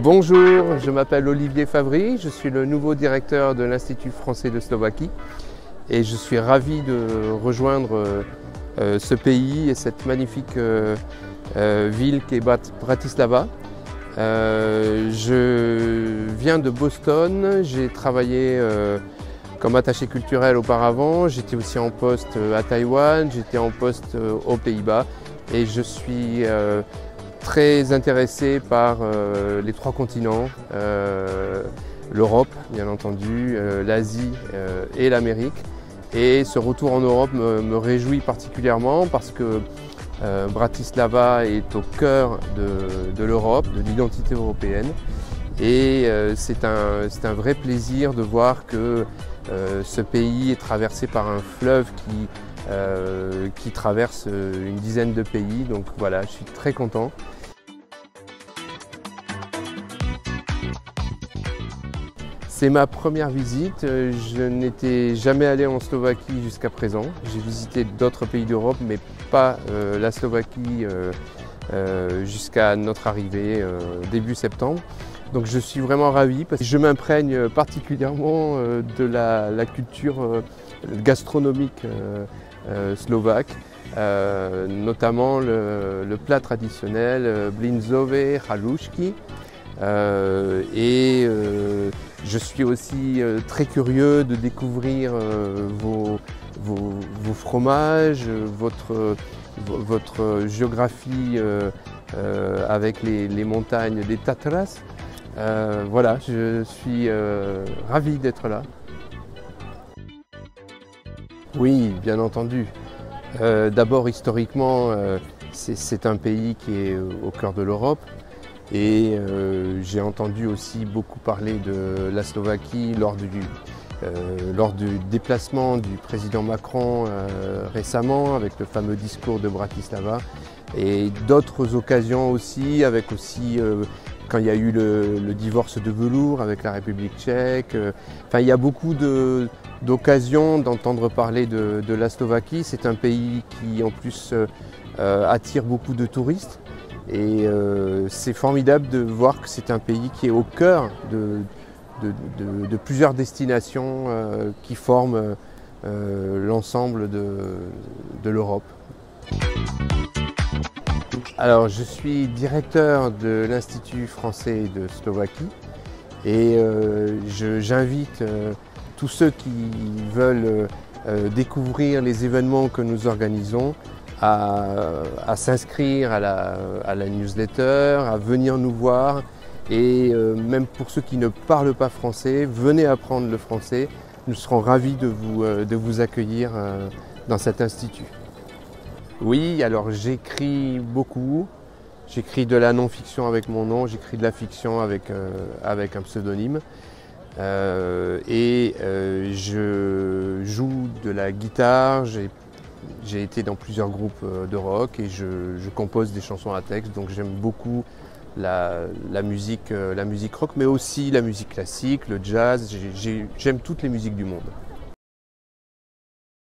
Bonjour, je m'appelle Olivier Favry, je suis le nouveau directeur de l'Institut français de Slovaquie et je suis ravi de rejoindre euh, euh, ce pays et cette magnifique euh, ville qui est Bratislava. je viens de Boston, j'ai travaillé comme attaché culturel auparavant, j'étais aussi en poste à Taïwan, j'étais en poste aux Pays-Bas et je suis très intéressé par euh, les trois continents, euh, l'Europe bien entendu, euh, l'Asie et l'Amérique. Et ce retour en Europe me, réjouit particulièrement parce que Bratislava est au cœur de, l'Europe, de l'identité européenne. Et c'est un, un, vrai plaisir de voir que ce pays est traversé par un fleuve qui, qui traverse une dizaine de pays. Donc voilà, je suis très content. C'est ma première visite. Je n'étais jamais allé en Slovaquie jusqu'à présent. J'ai visité d'autres pays d'Europe, mais pas euh, la Slovaquie euh, euh, jusqu'à notre arrivée début septembre. Donc je suis vraiment ravi parce que je m'imprègne particulièrement de la, culture gastronomique slovaque. notamment le, plat traditionnel blinzové halušky et je suis aussi euh, très curieux de découvrir euh, vos, fromages, votre, votre géographie euh, avec les, montagnes des Tatras. voilà, je suis ravi d'être là. Oui, bien entendu. D'abord, historiquement, c'est un pays qui est au cœur de l'Europe. Et euh, j'ai entendu aussi beaucoup parler de la Slovaquie lors du, euh, lors du déplacement du président Macron euh, récemment avec le fameux discours de Bratislava et d'autres occasions aussi avec aussi quand il y a eu le, divorce de velours avec la République tchèque. Enfin, il y a beaucoup d'occasions d'entendre parler de, de, la Slovaquie. C'est un pays qui en plus attire beaucoup de touristes. Et euh, c'est formidable de voir que c'est un pays qui est au cœur de, plusieurs destinations euh, qui forment euh, l'ensemble de, l'Europe. Alors je suis directeur de l'Institut français de Slovaquie et j'invite tous ceux qui veulent découvrir les événements que nous organisons à, s'inscrire à la, newsletter, à venir nous voir. Et euh, même pour ceux qui ne parlent pas français, venez apprendre le français. Nous serons ravis de vous, euh, accueillir euh, dans cet institut. Oui, alors j'écris beaucoup. J'écris de la non-fiction avec mon nom, j'écris de la fiction avec, un pseudonyme. et je joue de la guitare, j'ai été dans plusieurs groupes de rock et je, compose des chansons à texte, donc j'aime beaucoup la, musique, euh, la musique rock, mais aussi la musique classique, le jazz. J'aime toutes les musiques du monde.